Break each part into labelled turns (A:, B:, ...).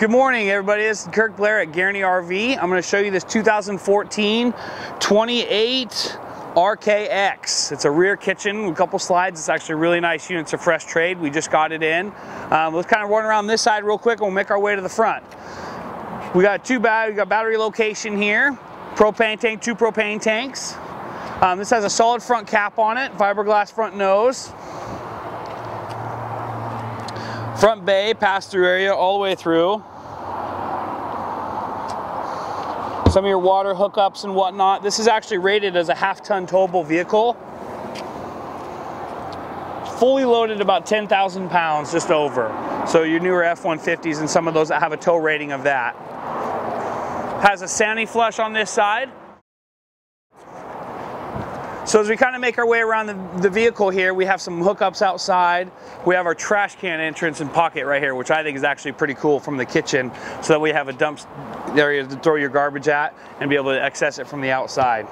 A: Good morning, everybody. This is Kirk Blair at Guaranty RV. I'm going to show you this 2014 28 RKS. It's a rear kitchen with a couple slides. It's actually a really nice unit. It's a fresh trade. We just got it in. Um, let's kind of run around this side real quick and we'll make our way to the front. We got two battery, we got battery location here. Propane tank, two propane tanks. Um, this has a solid front cap on it, fiberglass front nose. Front bay, pass-through area all the way through. Some of your water hookups and whatnot. This is actually rated as a half-ton towable vehicle. Fully loaded about 10,000 pounds, just over. So your newer F-150s and some of those that have a tow rating of that. Has a Sani flush on this side. So as we kind of make our way around the, the, vehicle here, we have some hookups outside. We have our trash can entrance and pocket right here, which I think is actually pretty cool from the kitchen, so that we have a dump area to throw your garbage at and be able to access it from the outside.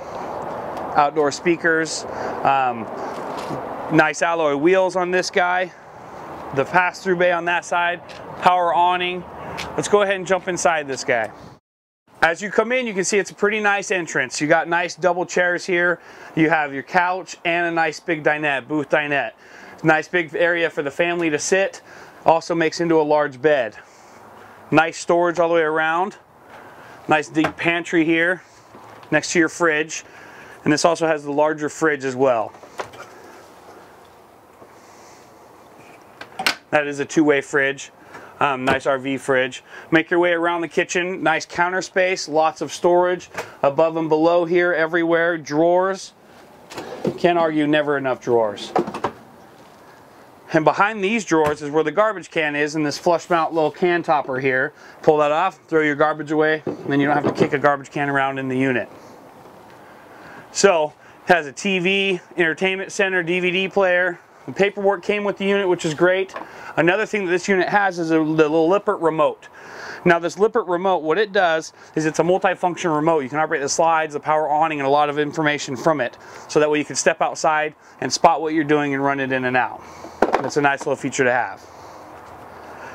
A: Outdoor speakers, um, nice alloy wheels on this guy, the pass-through bay on that side, power awning. Let's go ahead and jump inside this guy. As you come in, you can see it's a pretty nice entrance. You got nice double chairs here. You have your couch and a nice big dinette, booth dinette. Nice big area for the family to sit. Also makes into a large bed. Nice storage all the way around. Nice deep pantry here next to your fridge. And this also has the larger fridge as well. That is a two-way fridge. Um, nice RV fridge. Make your way around the kitchen. Nice counter space, lots of storage above and below here, everywhere. Drawers. Can't argue never enough drawers. And behind these drawers is where the garbage can is in this flush mount little can topper here. Pull that off, throw your garbage away, and then you don't have to kick a garbage can around in the unit. So, has a TV, entertainment center, DVD player, the paperwork came with the unit, which is great. Another thing that this unit has is a, the little Lippert remote. Now this Lippert remote, what it does is it's a multi-function remote. You can operate the slides, the power awning, and a lot of information from it. So that way you can step outside and spot what you're doing and run it in and out. It's a nice little feature to have.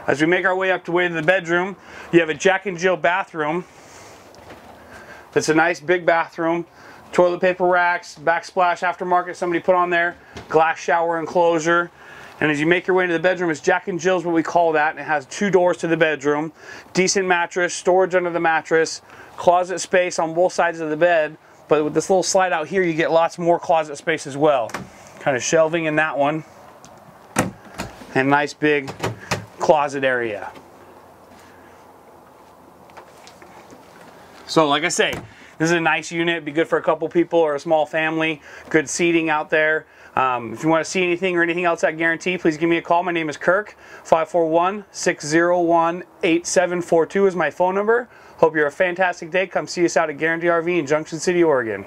A: As we make our way up to way to the bedroom, you have a Jack and Jill bathroom. It's a nice big bathroom toilet paper racks, backsplash aftermarket somebody put on there, glass shower enclosure. And as you make your way into the bedroom, it's Jack and Jill's what we call that. And it has two doors to the bedroom, decent mattress, storage under the mattress, closet space on both sides of the bed. But with this little slide out here, you get lots more closet space as well. Kind of shelving in that one. And nice big closet area. So like I say, this is a nice unit, be good for a couple people or a small family. Good seating out there. Um, if you want to see anything or anything else at Guaranty, please give me a call. My name is Kirk. 541-601-8742 is my phone number. Hope you're a fantastic day. Come see us out at Guaranty RV in Junction City, Oregon.